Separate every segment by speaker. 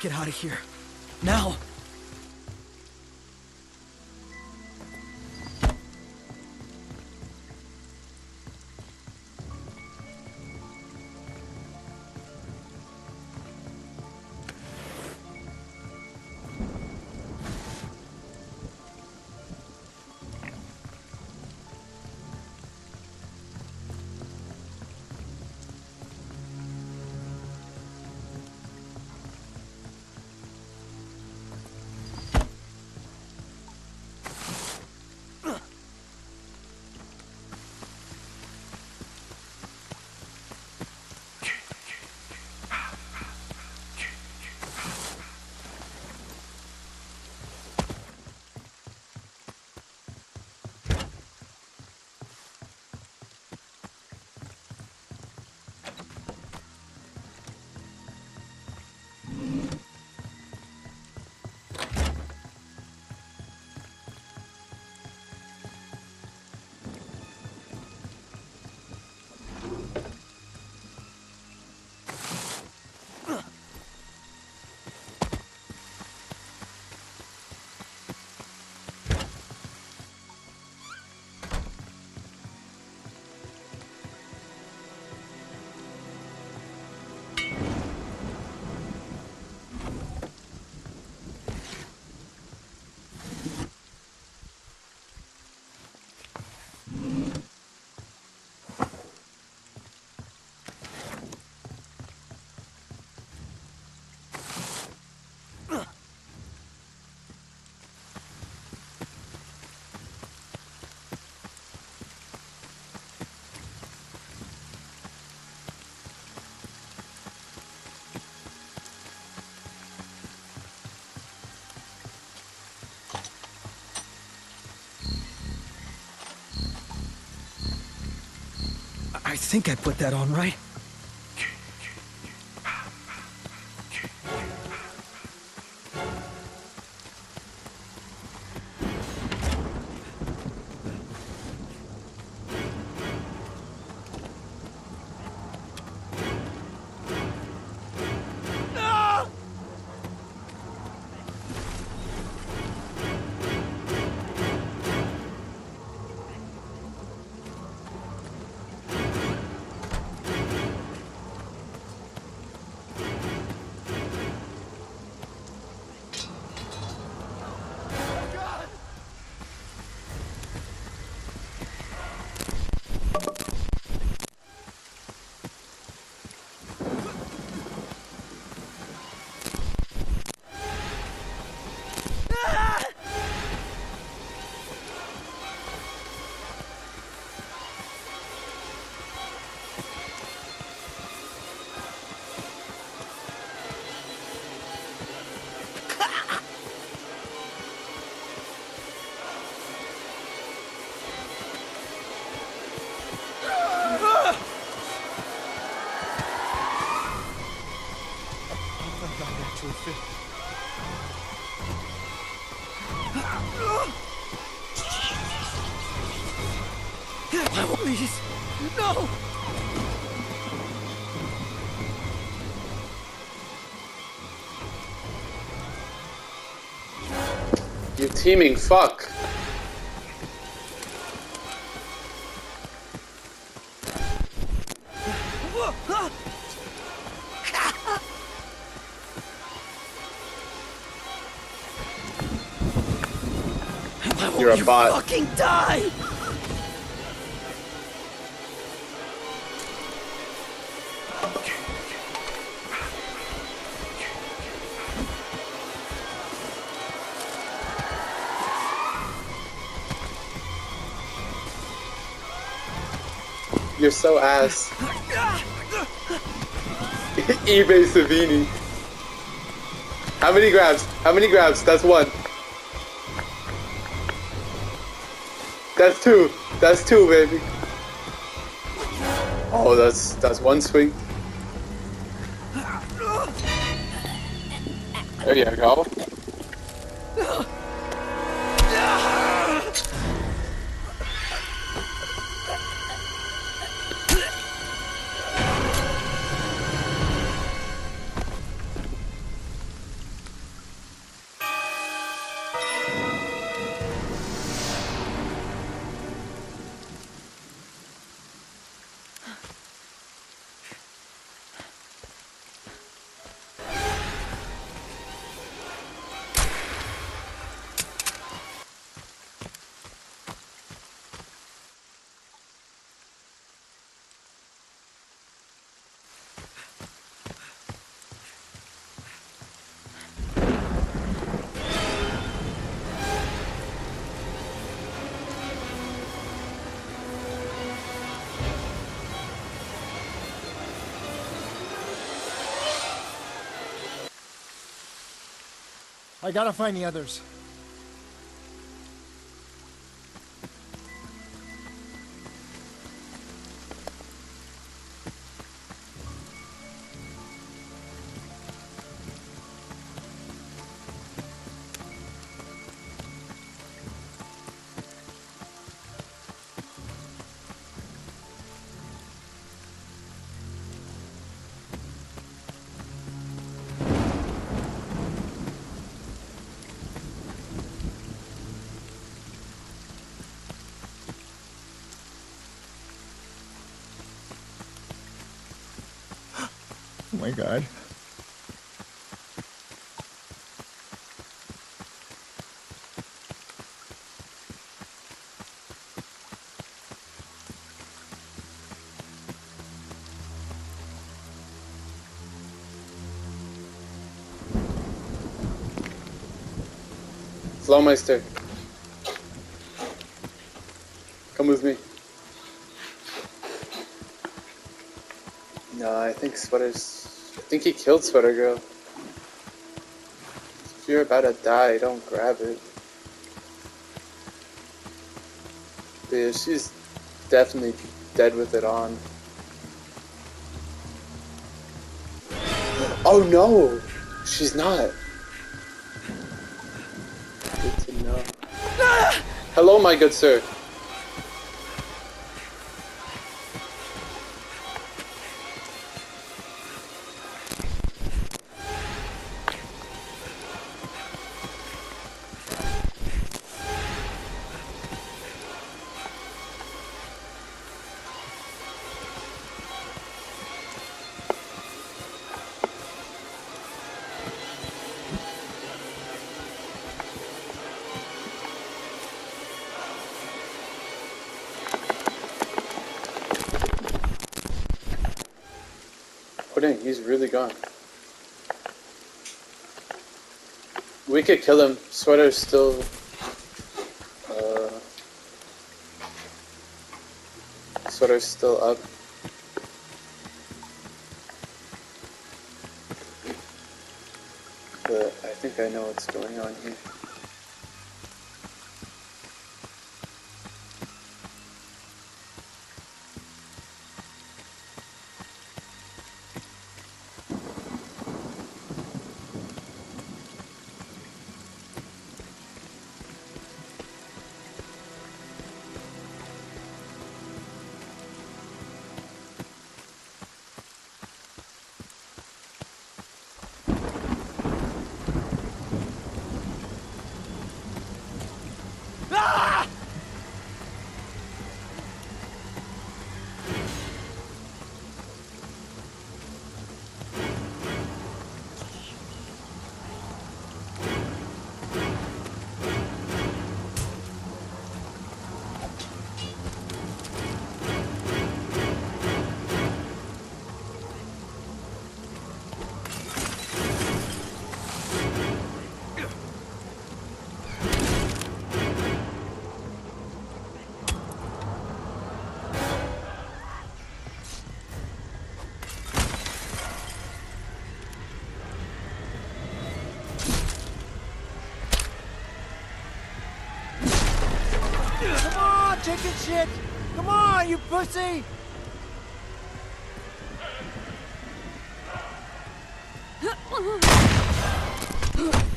Speaker 1: get out of here. Now! Think I put that on right.
Speaker 2: You teaming fuck. You're a
Speaker 1: you
Speaker 2: bot.
Speaker 1: fucking die!
Speaker 2: You're so ass. eBay Savini. How many grabs? How many grabs? That's one. That's two. That's two, baby. Oh, that's that's one swing. There you go.
Speaker 1: I gotta find the others.
Speaker 3: My god.
Speaker 2: Flowmeister. Come with me. No, I think Sweater's... I think he killed Sweater Girl. If you're about to die, don't grab it. But yeah, she's definitely dead with it on. Oh no! She's not. Good to know. Ah! Hello, my good sir. Pudding, he's really gone. We could kill him. Sweater's still. Uh, sweater's still up. But I think I know what's going on here.
Speaker 1: On, you pussy! Help!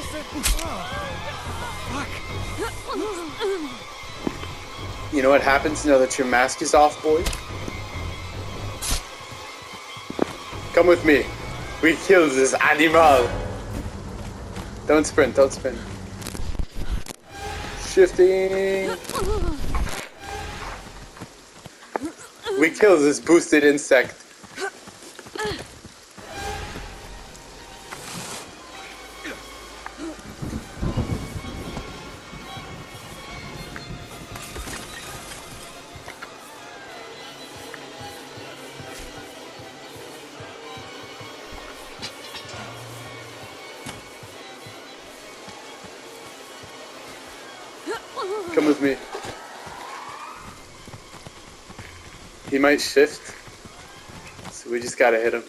Speaker 4: You,
Speaker 1: Jason!
Speaker 2: You know what happens now that your mask is off, boy? Come with me. We kill this animal. Don't sprint, don't sprint. Shifting. We kill this boosted insect. Might shift. So we just gotta hit him.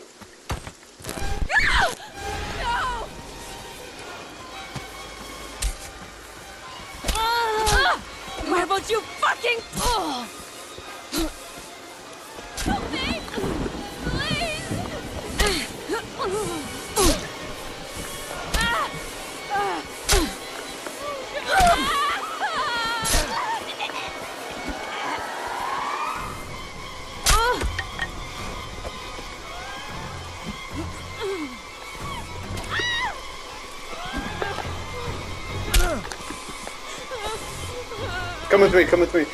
Speaker 2: Come with me, come with me.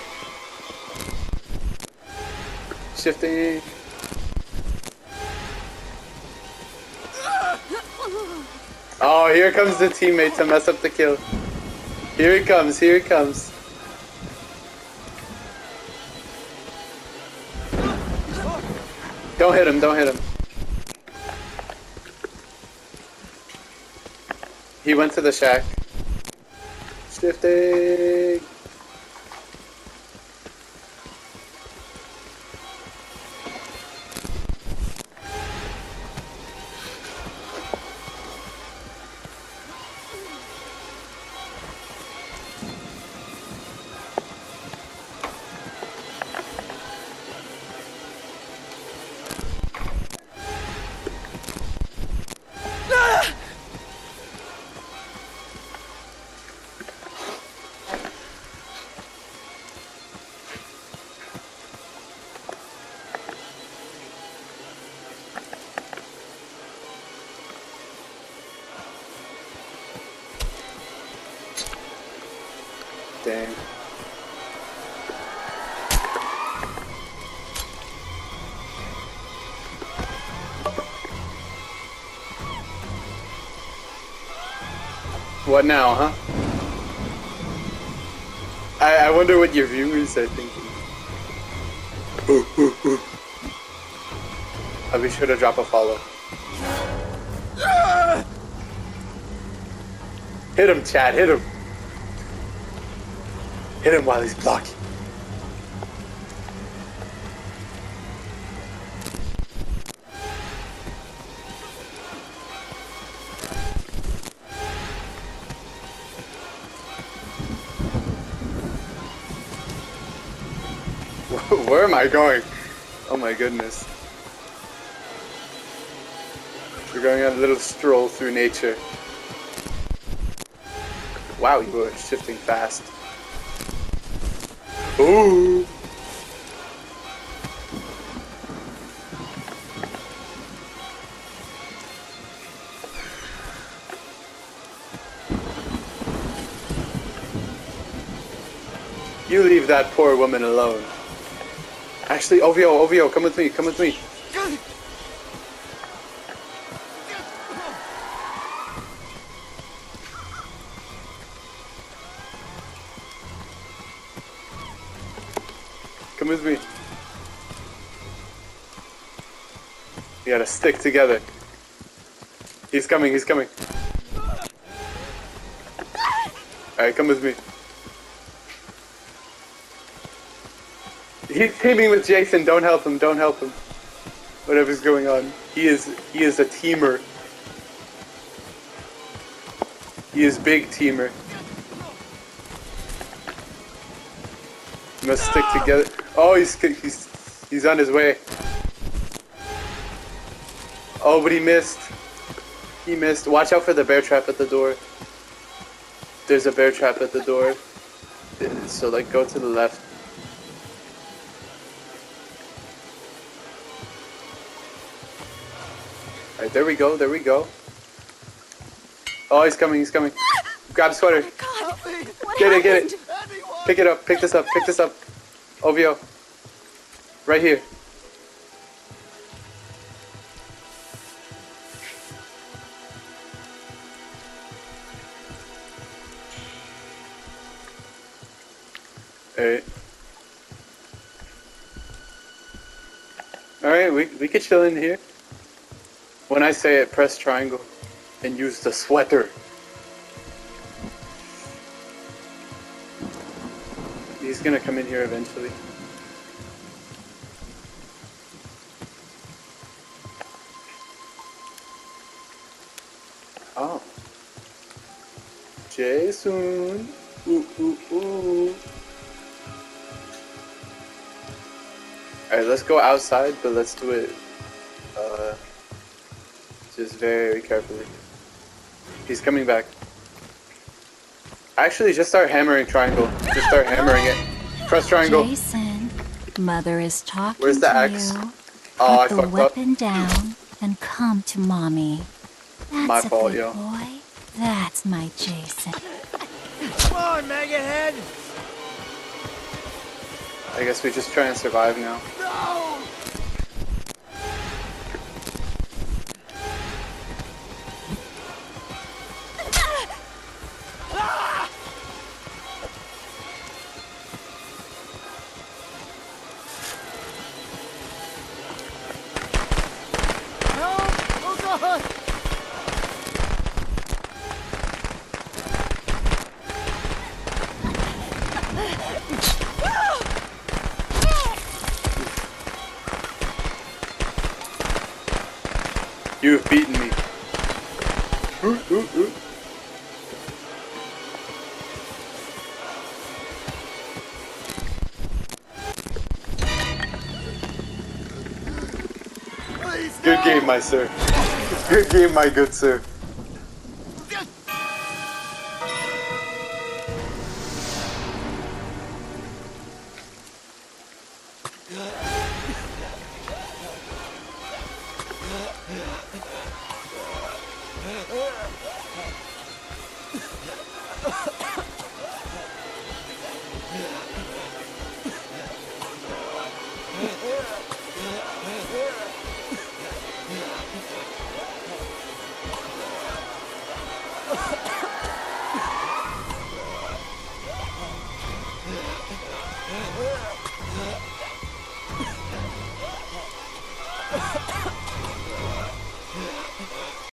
Speaker 2: Shifting. Oh, here comes the teammate to mess up the kill. Here he comes, here he comes. Don't hit him, don't hit him. He went to the shack. Shifting. What now, huh? I, I wonder what your viewers are thinking. I'll be sure to drop a follow. Hit him, Chad, hit him. Hit him while he's blocking. Where am I going? Oh my goodness. We're going on a little stroll through nature. Wow, you were shifting fast. Ooh. You leave that poor woman alone. Actually, Ovio, Ovio, come with me, come with me. Come with me. We gotta stick together. He's coming, he's coming. Alright, come with me. He's teaming with Jason, don't help him, don't help him. Whatever's going on. He is he is a teamer. He is big teamer. Must stick together. Oh, he's he's he's on his way. Oh, but he missed. He missed. Watch out for the bear trap at the door. There's a bear trap at the door. So like go to the left. Alright, there we go, there we go. Oh, he's coming, he's coming. Grab sweater.
Speaker 4: What
Speaker 2: Get it, get it. Pick it up, pick this up, pick this up. OVO. Right here. Alright. Alright, we, we could chill in here. When I say it, press triangle and use the sweater. He's gonna come in here eventually. Oh. Jason. Ooh, ooh, ooh. Alright, let's go outside, but let's do it very carefully. He's coming back. Actually, just start hammering triangle. Just start hammering it. Press triangle.
Speaker 5: Jason, Mother is talking
Speaker 2: Where's the
Speaker 5: to
Speaker 2: axe?
Speaker 5: you.
Speaker 2: Oh, I
Speaker 5: Put the
Speaker 2: fucked up.
Speaker 5: weapon down and come to mommy. That's
Speaker 2: My fault, yo.
Speaker 5: boy. That's my Jason.
Speaker 1: Come on, Maggothead!
Speaker 2: I guess we just try and survive now.
Speaker 1: No!
Speaker 2: You've beaten me. Ooh, ooh, ooh. Good game, my sir. Good game, my good sir.